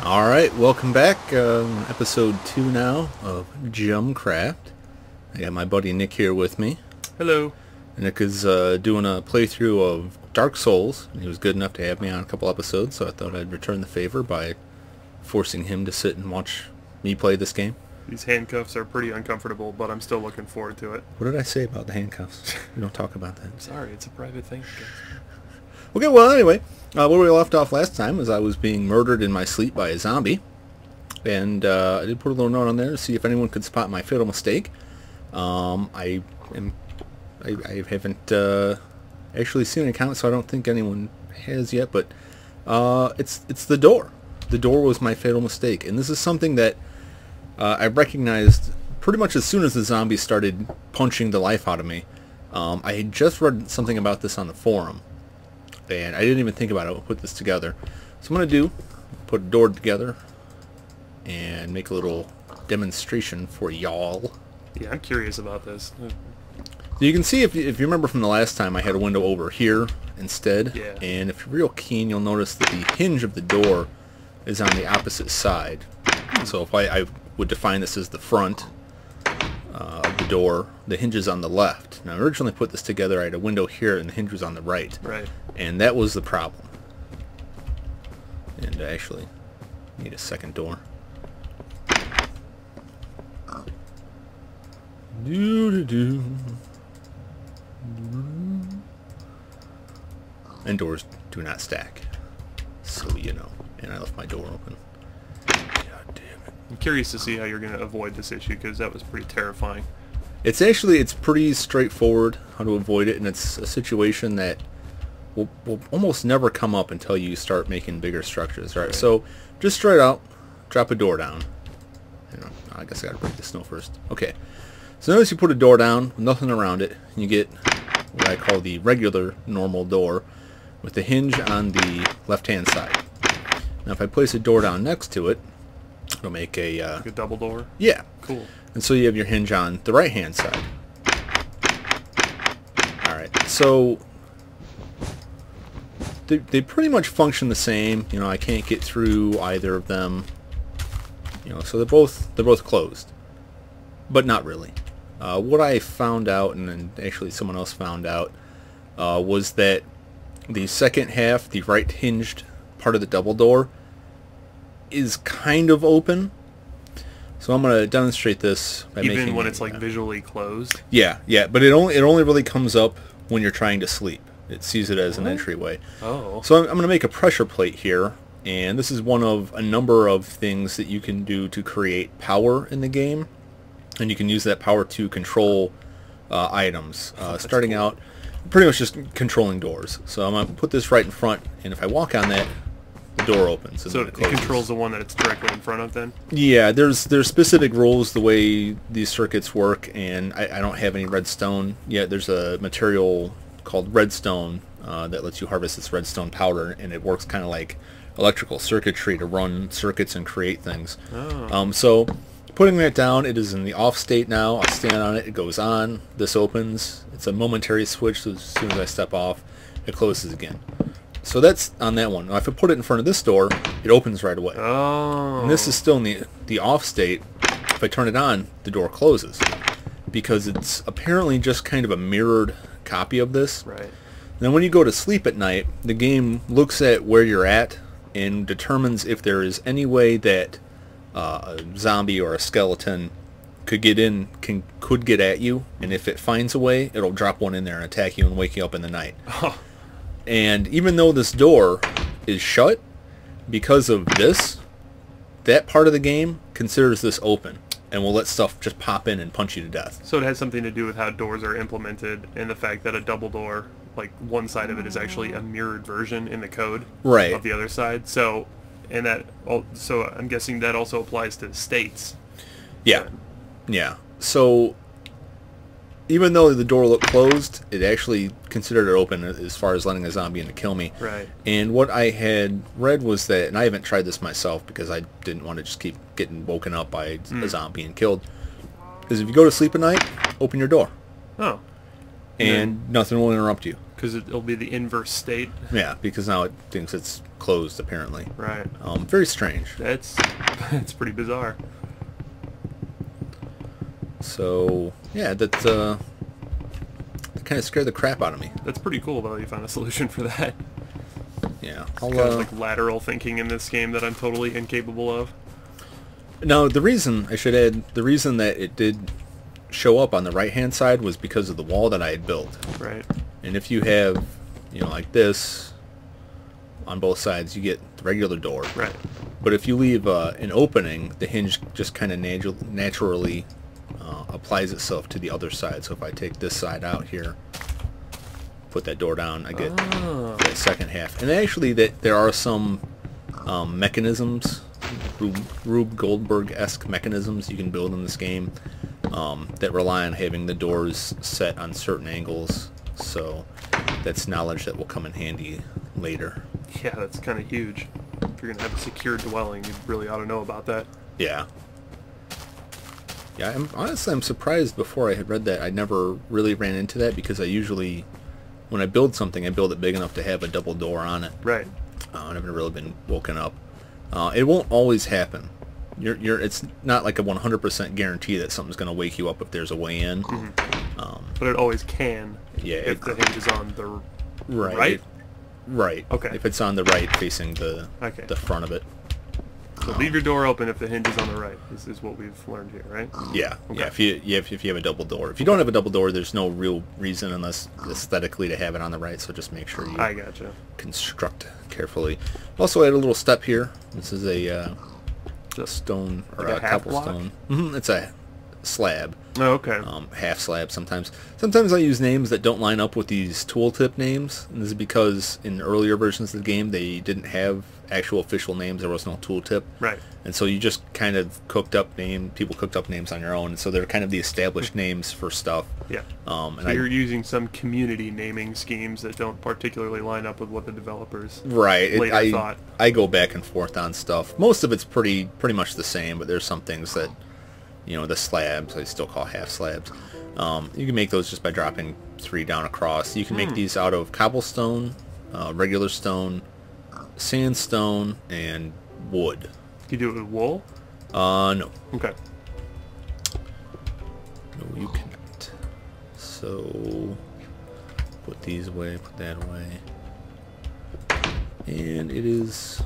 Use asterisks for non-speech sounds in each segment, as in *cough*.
All right, welcome back. Um, episode two now of Jumcraft. I got my buddy Nick here with me. Hello. Nick is uh, doing a playthrough of Dark Souls. He was good enough to have me on a couple episodes, so I thought I'd return the favor by forcing him to sit and watch me play this game. These handcuffs are pretty uncomfortable, but I'm still looking forward to it. What did I say about the handcuffs? we don't talk about that. Sorry, it's a private thing. *sighs* Okay, well, anyway, uh, where we left off last time was I was being murdered in my sleep by a zombie. And uh, I did put a little note on there to see if anyone could spot my fatal mistake. Um, I am, I, I haven't uh, actually seen an account, so I don't think anyone has yet. But uh, it's it's the door. The door was my fatal mistake, and this is something that uh, I recognized pretty much as soon as the zombie started punching the life out of me. Um, I had just read something about this on the forum, and I didn't even think about it. I'll put this together. So I'm going to do, put a door together, and make a little demonstration for y'all. Yeah, I'm curious about this. So you can see if you, if you remember from the last time I had a window over here instead. Yeah. And if you're real keen, you'll notice that the hinge of the door is on the opposite side. So if I, I would define this as the front uh, of the door, the hinge is on the left. Now I originally put this together, I had a window here and the hinge was on the right. Right. And that was the problem. And I actually need a second door. Do do do. And doors do not stack. So you know. And I left my door open. God damn it. I'm curious to see how you're going to avoid this issue because that was pretty terrifying. It's actually it's pretty straightforward how to avoid it, and it's a situation that will, will almost never come up until you start making bigger structures. All right, so just straight out, drop a door down. I guess I gotta break the snow first. Okay, so notice you put a door down, nothing around it, and you get what I call the regular normal door with the hinge on the left-hand side. Now, if I place a door down next to it, it'll make a uh, Like a double door. yeah, Cool. and so you have your hinge on the right hand side. Alright, so they, they pretty much function the same. You know, I can't get through either of them. You know, so they're both they're both closed. But not really. Uh, what I found out, and then actually someone else found out, uh, was that the second half, the right hinged part of the double door, is kind of open. So I'm going to demonstrate this by Even when it's like visually closed. yeah, yeah, but it only it only really comes up when you're trying to sleep. It sees it as an entryway. Oh. So I'm, I'm going to make a pressure plate here, and this is one of a number of things that you can do to create power in the game, and you can use that power to control uh, items. Uh, starting cool. out, pretty much just controlling doors. So I'm going to put this right in front, and if I walk on that, the door opens. And so then it controls the one that it's directly in front of then? Yeah, there's there's specific rules the way these circuits work, and I, I don't have any redstone yet. There's a material called redstone uh, that lets you harvest this redstone powder, and it works kind of like electrical circuitry to run circuits and create things. Oh. Um, so putting that down, it is in the off state now. I stand on it, it goes on. This opens. It's a momentary switch. So as soon as I step off, it closes again. So that's on that one. Now, if I put it in front of this door, it opens right away. Oh. And this is still in the, the off state. If I turn it on, the door closes. Because it's apparently just kind of a mirrored copy of this. Right. Then when you go to sleep at night, the game looks at where you're at and determines if there is any way that uh, a zombie or a skeleton could get in, can could get at you, and if it finds a way, it'll drop one in there and attack you and wake you up in the night. *laughs* Oh. And even though this door is shut, because of this, that part of the game considers this open and will let stuff just pop in and punch you to death. So it has something to do with how doors are implemented and the fact that a double door, like one side of it is actually a mirrored version in the code Right. of the other side. So, and that, so I'm guessing that also applies to states. Yeah. Yeah. So even though the door looked closed, it actually considered it open as far as letting a zombie in to kill me. Right. And what I had read was that, and I haven't tried this myself because I didn't want to just keep getting woken up by a zombie and killed, is if you go to sleep at night, open your door. Oh. And nothing will interrupt you. Because it'll be the inverse state. *laughs* Yeah, because now it thinks it's closed apparently. Right. Um, very strange. That's *laughs* that's pretty bizarre. So yeah, that uh, that kind of scared the crap out of me. That's pretty cool though. You found a solution for that. Yeah. I'll, Kind of uh, like lateral thinking in this game that I'm totally incapable of. No, the reason I should add the reason that it did show up on the right hand side was because of the wall that I had built. Right. And if you have, you know, like this on both sides, you get the regular door. Right. But if you leave uh, an opening, the hinge just kind of natu- naturally uh, applies itself to the other side. So if I take this side out here, put that door down, I get Oh. the second half. And actually, that there are some um, mechanisms, Rube, Rube Goldberg-esque mechanisms you can build in this game um, that rely on having the doors set on certain angles. So that's knowledge that will come in handy later. Yeah, that's kind of huge. If you're gonna have a secure dwelling, you really ought to know about that. Yeah. Yeah, I'm, honestly, I'm surprised before I had read that I never really ran into that because I usually, when I build something, I build it big enough to have a double door on it. Right. Uh, I've never really been woken up. Uh, it won't always happen. You're, you're, it's not like a 100% guarantee that something's going to wake you up if there's a way in. Um, But it always can. Yeah, If it- the hinge is on the right. Right? Right. Okay. If it's on the right, facing the Okay. the front of it. So leave your door open if the hinge is on the right. This is what we've learned here, right? Yeah, Okay. yeah. If you yeah, if, if you have a double door, if you don't have a double door, there's no real reason unless aesthetically to have it on the right. So just make sure you I gotcha. construct carefully. Also, add a little step here. This is a uh, Just stone or Like a a, cobblestone. hmm It's a slab, oh, okay. um, half slab sometimes. Sometimes I use names that don't line up with these tooltip names. And this is because in earlier versions of the game they didn't have actual official names. There was no tooltip. right. And so you just kind of cooked up name, people cooked up names on your own. And so they're kind of the established names for stuff. Yeah. Um, and So I, you're using some community naming schemes that don't particularly line up with what the developers. right. it- I, thought. I go back and forth on stuff. Most of it's pretty pretty much the same, but there's some things that, you know, the slabs I still call half slabs. Um, you can make those just by dropping three down across. You can make these out of cobblestone, uh, regular stone, sandstone, and wood. You do it with wool. Uh, no. Okay. No, you cannot. So, put these away, put that away. And it is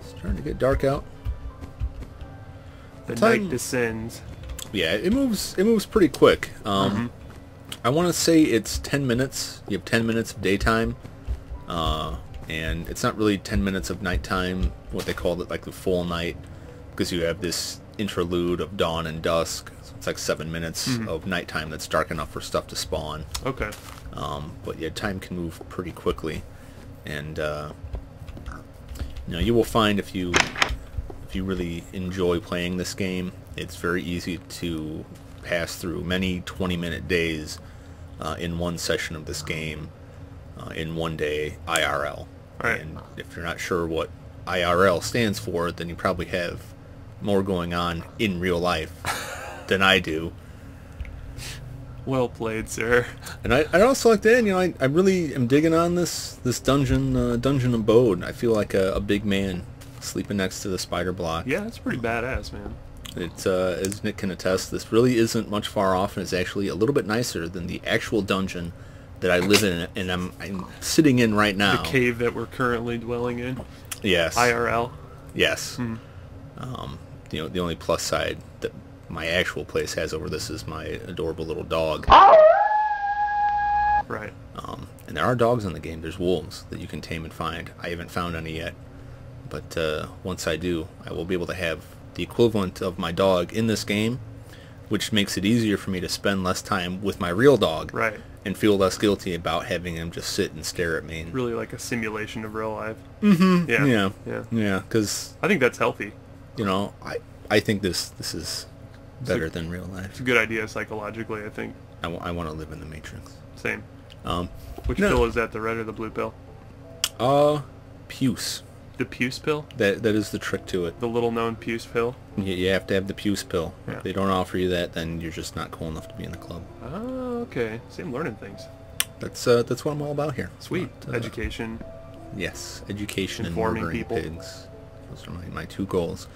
starting to get dark out. The Time- night descends. Yeah, it moves. It moves pretty quick. Um, I want to say it's 10 minutes. You have 10 minutes of daytime, uh, and it's not really 10 minutes of nighttime. What they call it, like the full night, because you have this interlude of dawn and dusk. So it's like seven minutes of nighttime that's dark enough for stuff to spawn. Okay. Um, but yeah, time can move pretty quickly, and uh, you know you will find if you if you really enjoy playing this game, it's very easy to pass through many 20-minute days uh, in one session of this game uh, in one day IRL. Right. And if you're not sure what IRL stands for, then you probably have more going on in real life *laughs* than I do. Well played, sir. And I, I'd also like to add, you know, I, I really am digging on this this dungeon uh, dungeon abode. I feel like a, a big man sleeping next to the spider block. Yeah, that's pretty badass, man. It's uh, as Nick can attest, this really isn't much far off, and it's actually a little bit nicer than the actual dungeon that I live in, and I'm I'm sitting in right now. The cave that we're currently dwelling in. Yes. IRL. Yes. Hmm. Um, you know, the only plus side that my actual place has over this is my adorable little dog. Right. Um, and there are dogs in the game. There's wolves that you can tame and find. I haven't found any yet, but uh, once I do, I will be able to have the equivalent of my dog in this game, which makes it easier for me to spend less time with my real dog Right. and feel less guilty about having him just sit and stare at me. And, Really like a simulation of real life. Mm-hmm. Yeah. yeah, Yeah. yeah, because I think that's healthy. you know, I I think this this is better a- than real life. It's a good idea psychologically, I think. I, want to live in the Matrix. Same. Um, Which No. pill is that, the red or the blue pill? uh, puce. The puce pill? That that is the trick to it. The little known puce pill? You, you have to have the Puce pill. Yeah. If they don't offer you that, then you're just not cool enough to be in the club. Oh, okay. See, I'm learning things. that's uh, that's what I'm all about here. Sweet. Uh, Education. Yes, education Informing and murdering people. pigs. Those are my, my two goals.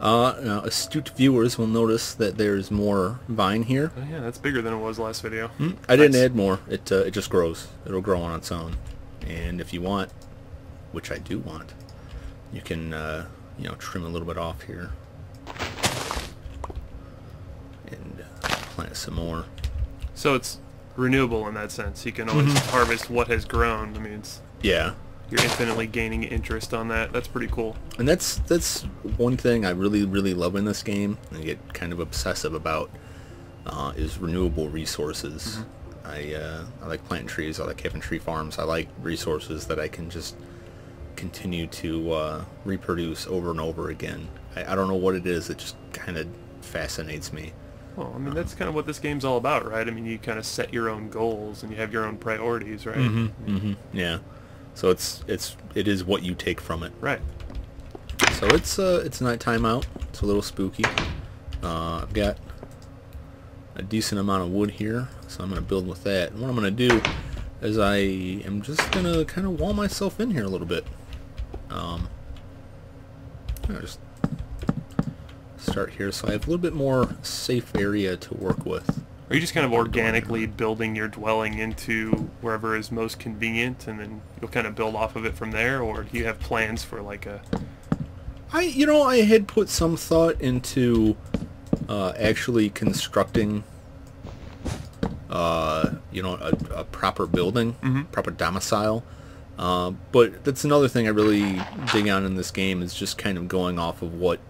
Uh, now, astute viewers will notice that there's more vine here. Oh yeah, that's bigger than it was last video. Hmm, I didn't add more. It uh, it just grows. It'll grow on its own. And if you want, which I do want, you can uh, you know trim a little bit off here and uh, plant some more. So it's renewable in that sense. You can always Mm-hmm. harvest what has grown. I mean, it's, Yeah, you're infinitely gaining interest on that. That's pretty cool. and that's that's one thing I really really love in this game and get kind of obsessive about uh, is renewable resources. I uh, I like planting trees. I like having tree farms. I like resources that I can just continue to uh, reproduce over and over again. I, I don't know what it is. It just kind of fascinates me. Well, I mean, that's kind of what this game's all about, right? I mean, you kind of set your own goals and you have your own priorities, right? Mm-hmm. Yeah. So it's it's it is what you take from it. Right. So it's uh it's nighttime out. It's a little spooky. Uh, I've got a decent amount of wood here, so I'm gonna build with that. And what I'm gonna do is I am just gonna kind of wall myself in here a little bit. Um, know, just start here, so I have a little bit more safe area to work with. Are you just kind of organically building your dwelling into wherever is most convenient, and then you'll kind of build off of it from there, or do you have plans for like a? I, you know, I had put some thought into uh, actually constructing, uh, you know, a, a proper building, Mhm. proper domicile. Uh, but that's another thing I really dig on in this game is just kind of going off of what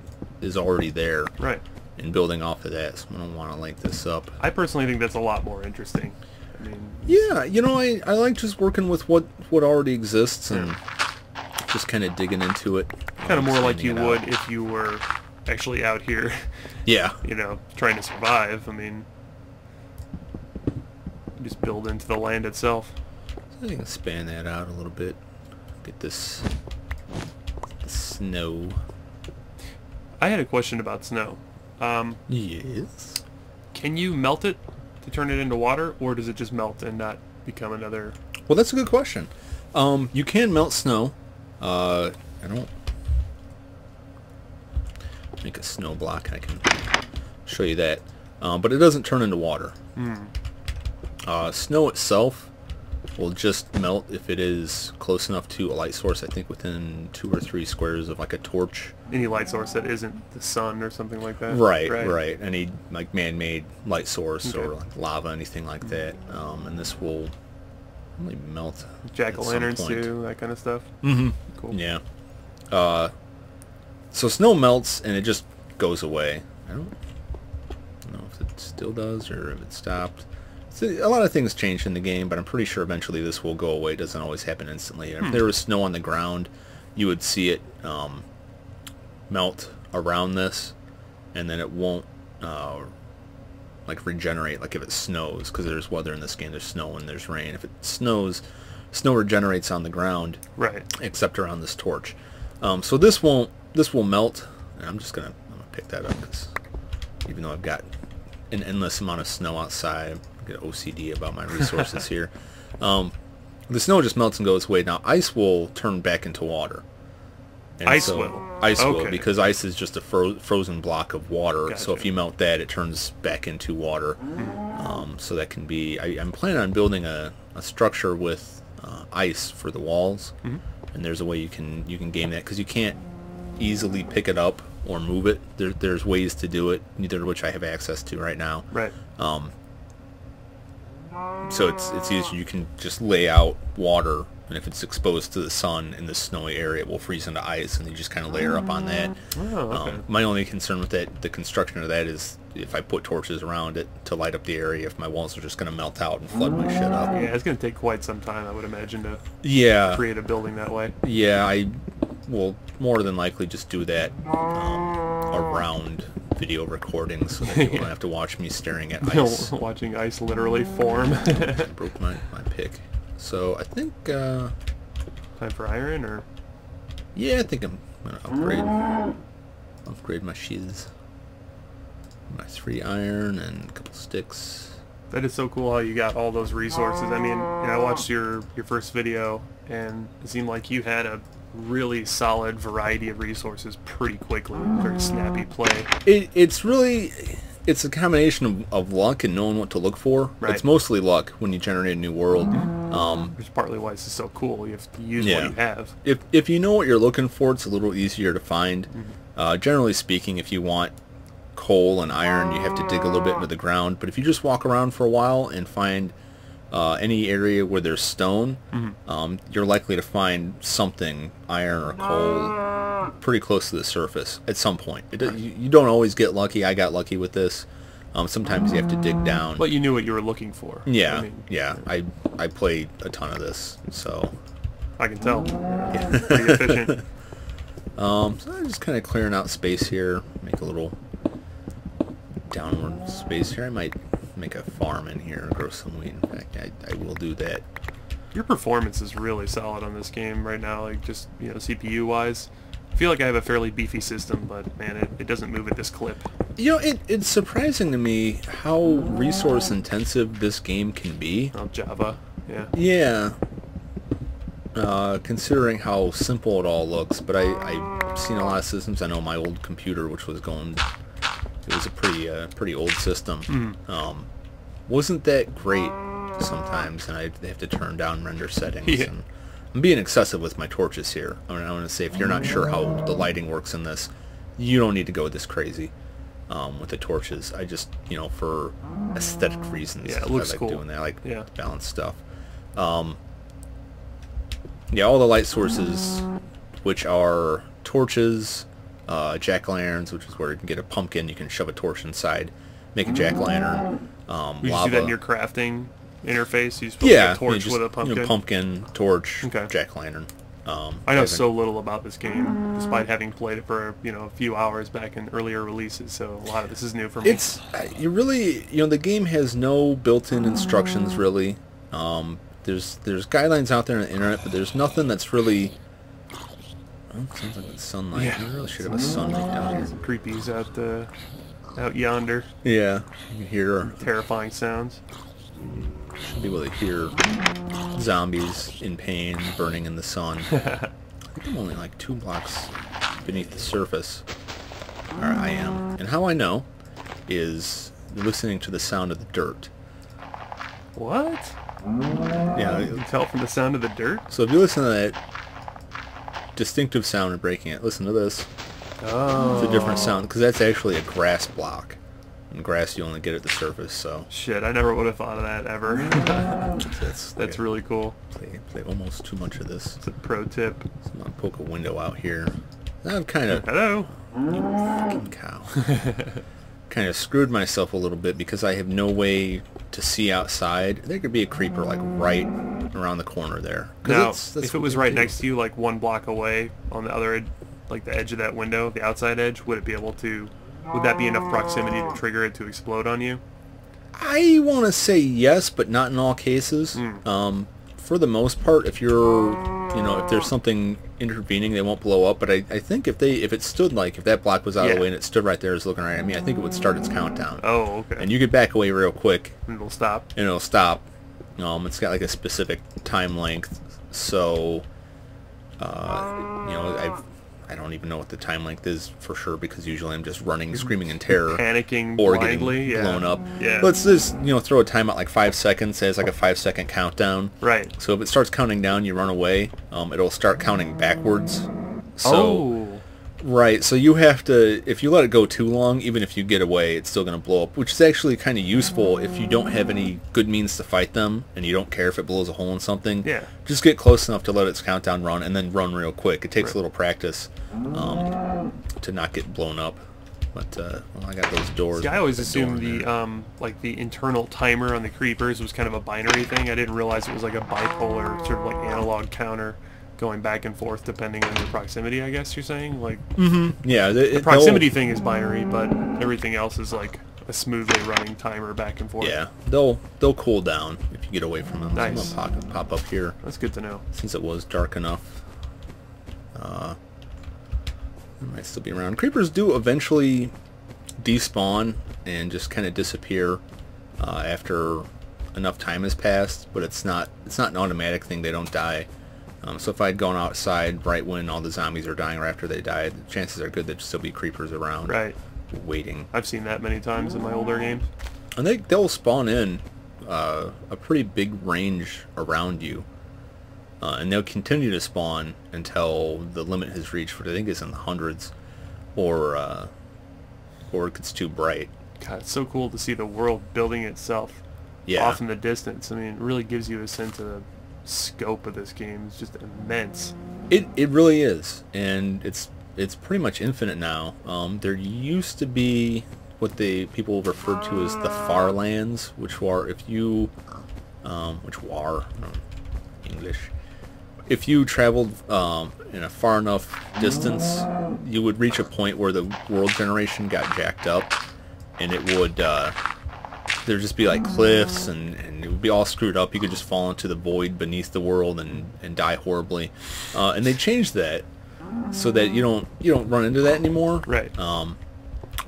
is already there Right. and building off of that. So I don't want to link this up. I personally think that's a lot more interesting. I mean, Yeah, you know, I, I like just working with what what already exists and just kind of digging into it. kind of more like you would out. if you were actually out here, *laughs* Yeah. you know, trying to survive. I mean, just build into the land itself. I can span that out a little bit. Get this snow. I had a question about snow. Um, Yes. can you melt it to turn it into water, or does it just melt and not become another? Well, that's a good question. Um, you can melt snow. Uh, I don't make a snow block. I can show you that. Um, but it doesn't turn into water. Hmm. Uh, snow itself will just melt if it is close enough to a light source. I think within two or three squares of like a torch. Any light source that isn't the sun or something like that? Right, right, Any like man-made light source or Okay. like lava, anything like that. Um, and this will melt. Jack-o'-lanterns too, that kind of stuff. Mm-hmm. Cool. Yeah. Uh, so snow melts and it just goes away. I don't know if it still does or if it stopped. So a lot of things changed in the game, but I'm pretty sure eventually this will go away. It doesn't always happen instantly. If there was snow on the ground, you would see it um, melt around this, and then it won't uh, like regenerate like if it snows because there's weather in this game. There's snow and there's rain. If it snows, snow regenerates on the ground Right. except around this torch. Um, so this won't this will melt. And I'm just gonna I'm gonna pick that up because even though I've got an endless amount of snow outside, get OCD about my resources here. *laughs* Um, the snow just melts and goes away. Now ice will turn back into water. And Ice will? Ice will because ice is just a fro- frozen block of water. So if you melt that, it turns back into water. Um, so that can be. I, I'm planning on building a, a structure with uh, ice for the walls, Mm-hmm. and there's a way you can you can game that because you can't easily pick it up or move it. There, there's ways to do it, neither of which I have access to right now. Right. Um, so it's it's easy. You can just lay out water, and if it's exposed to the sun in the snowy area, it will freeze into ice, and you just kind of layer up on that. Oh, okay. Um, my only concern with that, the construction of that, is if I put torches around it to light up the area, if my walls are just going to melt out and flood my shit up. yeah, it's gonna take quite some time, I would imagine, to Yeah, create a building that way. yeah, I will more than likely just do that um, around video recordings so that *laughs* people don't have to watch me staring at ice. *laughs* Watching ice literally form. *laughs* broke my, my pick. So I think, uh, time for iron, or yeah, I think I'm gonna upgrade, upgrade my shiz. My three iron and a couple sticks. That is so cool how you got all those resources. I mean, you know, I watched your your first video, and it seemed like you had a really solid variety of resources pretty quickly. Very snappy play. It, it's really it's a combination of, of luck and knowing what to look for. Right. It's mostly luck when you generate a new world. Um, Which is partly why this is so cool. You have to use Yeah. what you have. if if you know what you're looking for, it's a little easier to find. Uh, generally speaking, if you want coal and iron, you have to dig a little bit into the ground. But if you just walk around for a while and find uh, any area where there's stone, um, you're likely to find something iron or coal pretty close to the surface at some point. It, do- you, you don't always get lucky. I got lucky with this. Um, sometimes you have to dig down. But you knew what you were looking for. yeah, I mean, yeah. I I played a ton of this, so I can tell. Pretty efficient. *laughs* Um, so I'm just kind of clearing out space here, make a little downward space here. I might make a farm in here, and grow some wheat. In fact, I, I will do that. Your performance is really solid on this game right now, like just, you know, CPU wise. I feel like I have a fairly beefy system, but man, it, it doesn't move at this clip. You know, it, it's surprising to me how resource intensive this game can be. Oh, Java. Yeah. Yeah. Uh, considering how simple it all looks, but I, I've seen a lot of systems. I know my old computer, which was going, it was a pretty, uh, pretty old system. Um, wasn't that great sometimes, and I have to turn down render settings. Yeah. And I'm being excessive with my torches here. I mean, I want to say if you're not sure how the lighting works in this, you don't need to go this crazy um, with the torches. I just, you know, for aesthetic reasons, Yeah, it looks I like cool. doing that. I like Yeah. balanced stuff. Um, yeah, all the light sources, which are torches, uh, jack-o'-lanterns, which is where you can get a pumpkin, you can shove a torch inside, make a jack-o'-lantern, um, You lava. do that in your crafting interface. You just yeah, a torch you just, with a you pumpkin. know, pumpkin, torch, Okay. jack-o'-lantern. Um, I know so little about this game, despite having played it for you know a few hours back in earlier releases. So a lot of this is new for me. It's you really you know the game has no built-in instructions really. Um, there's there's guidelines out there on the internet, but there's nothing that's really. Oh, sounds like it's sunlight. Yeah. You really should have a sunlight down here. Some creepies out uh, out yonder, Yeah, you can hear terrifying sounds. should be able to hear zombies in pain burning in the sun. *laughs* I think I'm only like two blocks beneath the surface. Or I am. And how I know is listening to the sound of the dirt. What? Yeah, You can tell from the sound of the dirt. So if you listen to that distinctive sound and breaking it, listen to this. Oh, It's a different oh. sound because that's actually a grass block. And grass you only get at the surface, so Shit, I never would have thought of that ever. *laughs* that's That's really cool. play, play almost too much of this. It's a pro tip. So I'm gonna poke a window out here. I've kind of Hello. fucking cow. *laughs* kind of screwed myself a little bit because I have no way to see outside. There could be a creeper like right around the corner there. Now, that's- that's if it was right do. next to you, like one block away on the other, like the edge of that window, the outside edge, would it be able to? Would that be enough proximity to trigger it to explode on you? I want to say yes, but not in all cases. Hmm. Um, for the most part, if you're, you know, if there's something intervening, they won't blow up. But I, I think if they, if it stood like, if that block was out of the way and it stood right there, is looking right at me, I think it would start its countdown. Oh, okay. And you could back away real quick, And it'll stop. and it'll stop. Um, it's got like a specific time length, so, uh, you know, I've, I don't even know what the time length is for sure because usually I'm just running, screaming in terror Panicking or blindly. getting yeah. blown up. Yeah. Let's just you know throw a time at like five seconds. Say it's like a five second countdown. right. So if it starts counting down, you run away. Um, it'll start counting backwards. So oh. Right, so you have to if you let it go too long, even if you get away, it's still going to blow up. Which is actually kind of useful if you don't have any good means to fight them and you don't care if it blows a hole in something. Yeah. Just get close enough to let its countdown run and then run real quick. It takes a little practice um, to not get blown up. But uh, well, I got those doors. See, I always assumed the um like the internal timer on the creepers was kind of a binary thing. I didn't realize it was like a bipolar sort of like analog counter going back and forth depending on your proximity. I guess you're saying like Yeah, the, the proximity thing is binary, but everything else is like a smoothly running timer back and forth. Yeah, they'll they'll cool down if you get away from them. Nice. So I'm gonna pop, pop up here That's good to know. since it was dark enough. Uh, they might still be around. Creepers do eventually despawn and just kind of disappear. uh, after enough time has passed, but it's not it's not an automatic thing. They don't die. Um, so if I'd gone outside right when all the zombies are dying or after they died, chances are good there'd still be creepers around Right. waiting. I've seen that many times in my older games. And they they'll spawn in uh, a pretty big range around you, uh, and they'll continue to spawn until the limit has reached, which I think is in the hundreds, or uh, or it gets too bright. God, it's so cool to see the world building itself Yeah. off in the distance. I mean, it really gives you a sense of scope of this game. is just immense. It it really is, and it's it's pretty much infinite now. Um, there used to be what the people referred to as the far lands, which are if you, um, which were um, English. If you traveled um, in a far enough distance, you would reach a point where the world generation got jacked up, and it would uh, there'd just be like cliffs and, and it would be all screwed up. You could just fall into the void beneath the world and, and die horribly. Uh, and they changed that so that you don't you don't run into that anymore. Right. Um,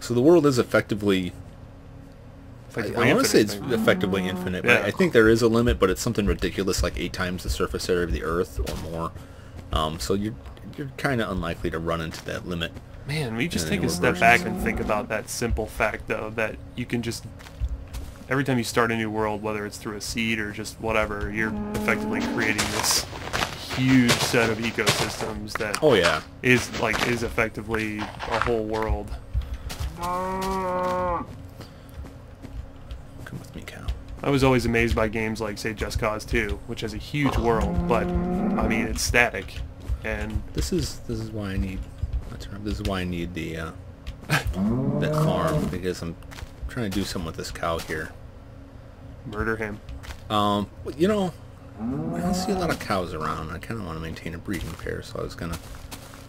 so the world is effectively I, Effectively want to say infinite it's effectively infinite, but Yeah. I think there is a limit, but it's something ridiculous like eight times the surface area of the Earth or more. Um, so you're you're kind of unlikely to run into that limit. Man, we just take a step versions. back and think about that simple fact, though, that you can just every time you start a new world, whether it's through a seed or just whatever, you're effectively creating this huge set of ecosystems that Oh yeah, is like is effectively a whole world. come with me, cow. I was always amazed by games like, say, Just Cause 2, which has a huge world, but I mean, it's static, and This is this is why I need. This is why I need the uh, that farm because I'm trying to do something with this cow here. murder him. Um, you know, I don't see a lot of cows around. I kind of want to maintain a breeding pair, so I was gonna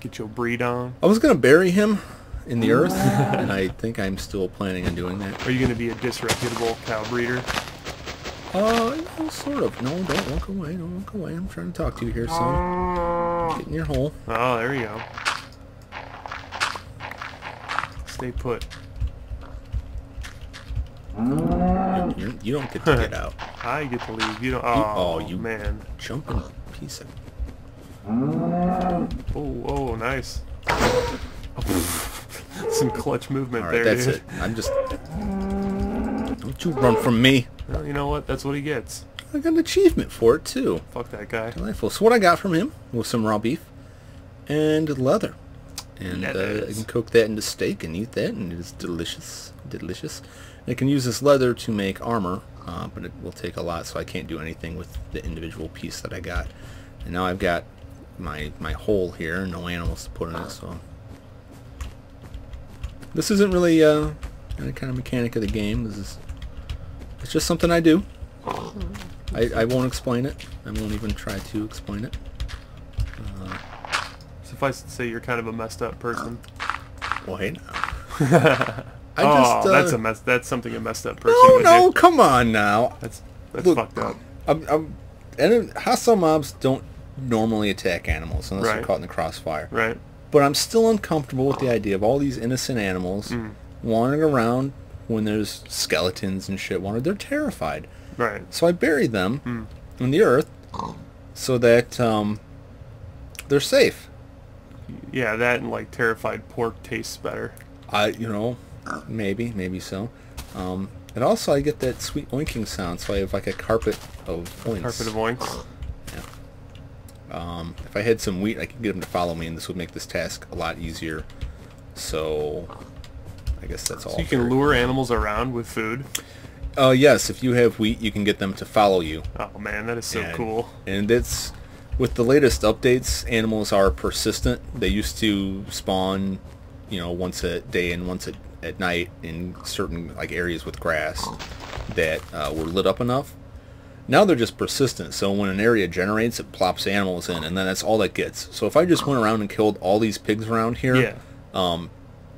Get your breed on. I was gonna bury him in the earth, *laughs* and I think I'm still planning on doing that. Are you going to be a disreputable cow breeder? Uh, no, sort of. No, don't walk away. Don't walk away. I'm trying to talk to you here, son. Get in your hole. Oh, there you go. Stay put. You're, you don't get to get out. *laughs* I get to leave. You don't. Oh, oh, you- man. Jumping piece of. Oh, oh, nice. *laughs* Some clutch movement All right, there, that's dude. it. I'm just. Don't you run from me. Well, you know what? That's what he gets. I got an achievement for it too. Fuck that guy. Delightful. So what I got from him was some raw beef and leather, and uh, I can cook that into steak and eat that, and it is delicious, delicious. And I can use this leather to make armor, uh, but it will take a lot, so I can't do anything with the individual piece that I got. And now I've got my my hole here, no animals to put in it, so this isn't really uh, any kind of mechanic of the game. This is it's just something I do. I, I won't explain it. I won't even try to explain it. Uh, Suffice to say, you're kind of a messed up person. Why hey now. *laughs* I oh, just, uh, that's a mess. That's something a messed up person no, no, do. come on now. That's that's Look, fucked up. I'm, I'm, and hostile mobs don't normally attack animals unless Right. they're caught in the crossfire. Right. But I'm still uncomfortable with the idea of all these innocent animals Mm. wandering around when there's skeletons and shit wanted. They're terrified. Right. So I buried them Mm. in the earth so that um, they're safe. Yeah, that and like terrified pork tastes better. I, you know, maybe, maybe so. Um, and also I get that sweet oinking sound, so I have like a carpet of oinks. Carpet of oinks. Um, if I had some wheat, I could get them to follow me, and this would make this task a lot easier. So, I guess that's all. So you can lure animals around with food. Uh, yes, if you have wheat, you can get them to follow you. Oh man, that is so and, cool. And it's with the latest updates, animals are persistent. They used to spawn, you know, once a day and once at, at night in certain like areas with grass that uh, were lit up enough. Now they're just persistent. So when an area generates, it plops animals in, and then that's all that gets. So if I just went around and killed all these pigs around here, Yeah. um,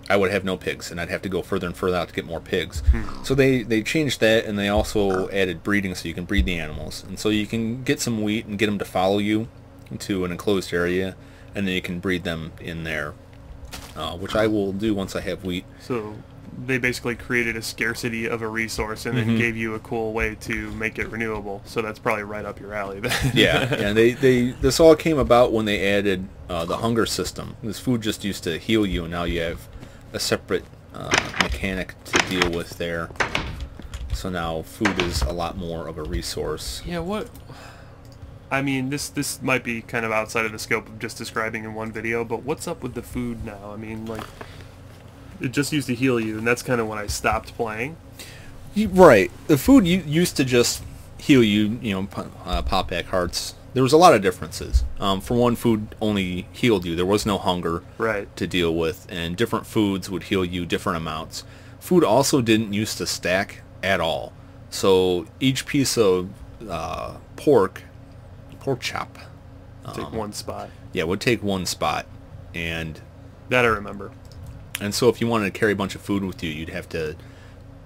I would have no pigs, and I'd have to go further and further out to get more pigs. So they, they changed that, and they also added breeding, so you can breed the animals. And so you can get some wheat and get them to follow you into an enclosed area, and then you can breed them in there, uh, which I will do once I have wheat. So they basically created a scarcity of a resource and then Mhm. gave you a cool way to make it renewable. So that's probably right up your alley. Then. *laughs* yeah, and they, they this all came about when they added uh, the hunger system. This food just used to heal you, and now you have a separate uh, mechanic to deal with there. So now food is a lot more of a resource. Yeah, what? I mean, this this might be kind of outside of the scope of just describing in one video, but what's up with the food now? I mean, like, it just used to heal you, and that's kind of when I stopped playing. Right. The food you used to just heal you, you know, uh, pop back hearts. There was a lot of differences. Um, for one, food only healed you. There was no hunger Right. to deal with, and different foods would heal you different amounts. Food also didn't used to stack at all. So each piece of uh, pork, pork chop, Take um, one spot. yeah, would take one spot, and That I remember. and so if you wanted to carry a bunch of food with you, you'd have to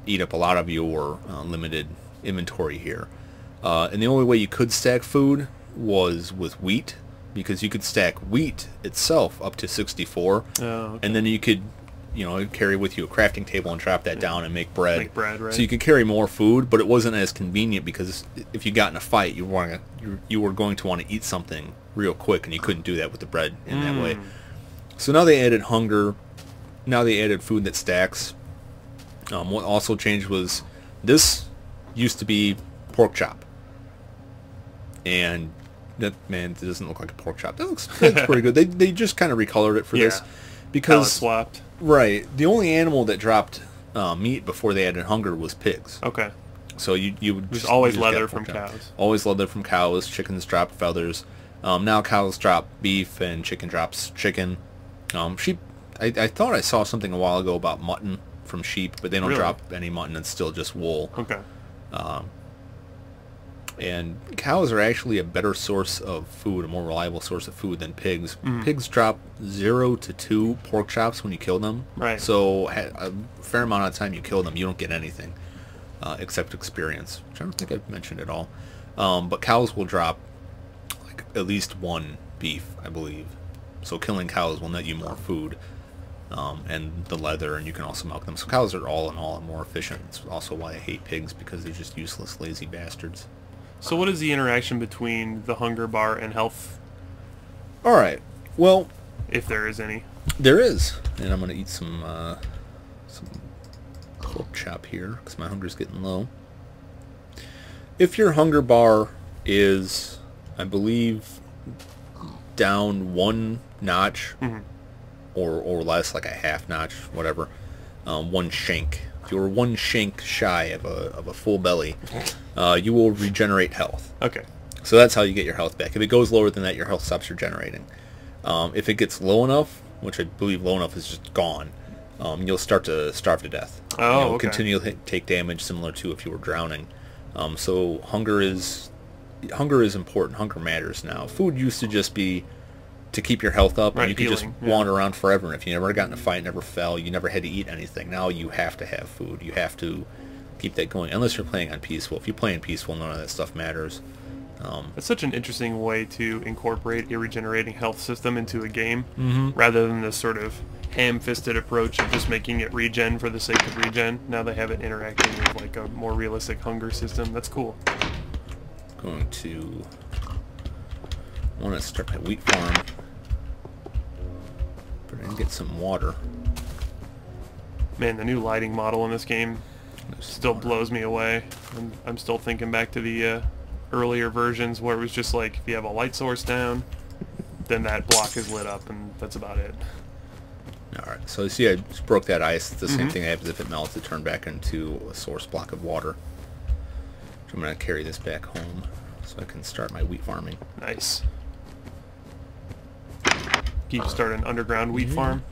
eat up a lot of your uh, limited inventory here. Uh, and the only way you could stack food was with wheat, because you could stack wheat itself up to 64, Oh, okay. and then you could, you know, carry with you a crafting table and drop that down and make bread. Make bread, right. So you could carry more food, but it wasn't as convenient because if you got in a fight, you were you, you were going to want to eat something real quick, and you couldn't do that with the bread in that way. Mm. So now they added hunger. Now they added food that stacks. Um, what also changed was this used to be pork chop, and that man it doesn't look like a pork chop. That looks *laughs* pretty good. They they just kind of recolored it for this Yeah. Palette because swapped. Right the only animal that dropped uh, meat before they added hunger was pigs. Okay. So you you would just- always just leather from chop. cows. Always leather from cows. Chickens drop feathers. Um, now cows drop beef and chicken drops chicken. Um, sheep. I, I thought I saw something a while ago about mutton from sheep, but they don't Really? drop any mutton. It's still just wool. Okay. And cows are actually a better source of food, a more reliable source of food than pigs. Mm. Pigs drop zero to two pork chops when you kill them. Right. So a fair amount of time you kill them, you don't get anything uh, except experience, which I don't think I've mentioned at all. Um, but cows will drop like at least one beef, I believe. So killing cows will net you more food um, and the leather, and you can also milk them. So cows are all in all more efficient. It's also why I hate pigs because they're just useless, lazy bastards. So what is the interaction between the hunger bar and health, All right. Well, if there is any? there is, and I'm gonna eat some uh, some pork chop here because my hunger's getting low. If your hunger bar is, I believe, down one notch Mhm. or or less, like a half notch, whatever, um, one shank. If you're one shank shy of a of a full belly, *laughs* uh, you will regenerate health. Okay. So that's how you get your health back. If it goes lower than that, your health stops regenerating. Um, if it gets low enough, which I believe low enough is just gone, um, you'll start to starve to death. Oh, you'll okay. continue to take damage similar to if you were drowning. Um, so hunger is hunger is important. Hunger matters now. Food used to just be to keep your health up, Right, and you could healing, just yeah. wander around forever. And if you never got in a fight, never fell, you never had to eat anything. Now you have to have food. You have to keep that going, unless you're playing on peaceful. If you play on peaceful, none of that stuff matters. Um, That's such an interesting way to incorporate a regenerating health system into a game, Mhm. rather than this sort of ham-fisted approach of just making it regen for the sake of regen. Now they have it interacting with like a more realistic hunger system. That's cool. going to want to start my wheat farm, but I didn't get some water. Man, the new lighting model in this game still blows me away. I'm, I'm still thinking back to the uh, earlier versions where it was just like if you have a light source down, then that block is lit up, and that's about it. All right, so you see, I just broke that ice. It's the same Mhm. thing happens if it melts. It turned back into a source block of water. So I'm going to carry this back home so I can start my wheat farming. Nice. Keep start an underground wheat farm.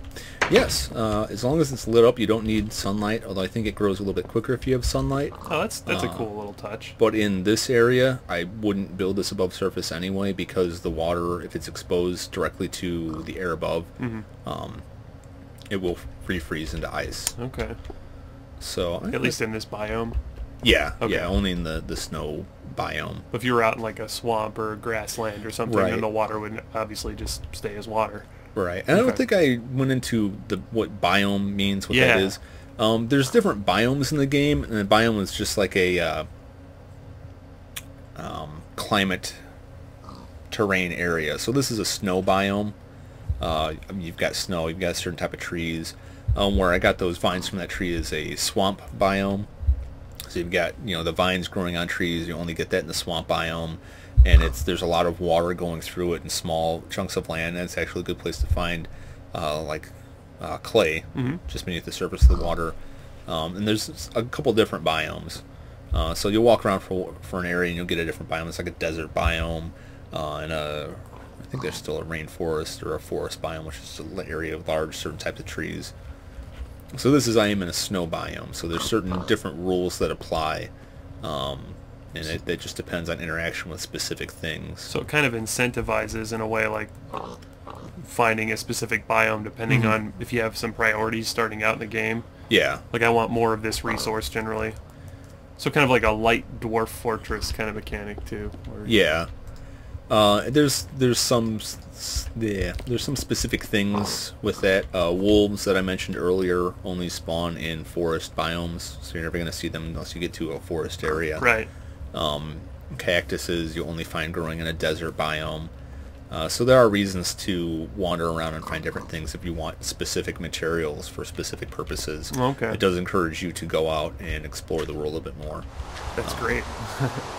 Yes, uh, as long as it's lit up, you don't need sunlight. Although I think it grows a little bit quicker if you have sunlight. Oh, that's that's a Uh, cool little touch. But in this area, I wouldn't build this above surface anyway because the water, if it's exposed directly to the air above, hmm um, it will refreeze into ice. Okay. So At least in this biome. yeah, Okay. yeah, only in the the snow biome. If you were out in like a swamp or a grassland or something, Right. then the water would obviously just stay as water. Right, and I don't think I went into the what biome means, what that Yeah. is. Um, there's different biomes in the game, and the biome is just like a uh, um, climate terrain area. So this is a snow biome. Uh, you've got snow, you've got a certain type of trees. Um, where I got those vines from that tree is a swamp biome. So you've got you know the vines growing on trees. You only get that in the swamp biome, and it's there's a lot of water going through it in small chunks of land. And it's actually a good place to find uh, like uh, clay Mm-hmm. just beneath the surface of the water. Um, and there's a couple different biomes. Uh, so you'll walk around for for an area and you'll get a different biome. It's like a desert biome, uh, and a I think there's still a rainforest or a forest biome, which is an area of large certain types of trees. So this is I am in a snow biome. So there's certain different rules that apply, um, and it, it just depends on interaction with specific things. So it kind of incentivizes in a way like finding a specific biome depending Mm-hmm. on if you have some priorities starting out in the game. Yeah, Like I want more of this resource generally. So kind of like a light dwarf fortress kind of mechanic too. Yeah. Uh, there's there's some yeah there's some specific things with that. Uh, wolves that I mentioned earlier only spawn in forest biomes, so you're never gonna see them unless you get to a forest area. Right. Um, cactuses you only find growing in a desert biome. Uh, so there are reasons to wander around and find different things if you want specific materials for specific purposes. Okay. It does encourage you to go out and explore the world a bit more. That's great. *laughs*